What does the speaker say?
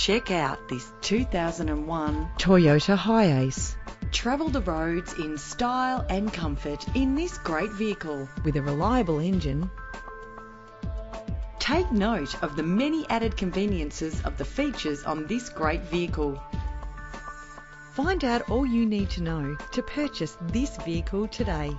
Check out this 2001 Toyota Hiace. Travel the roads in style and comfort in this great vehicle. With a reliable engine, Take note of the many added conveniences of the features on this great vehicle. find out all you need to know to purchase this vehicle today.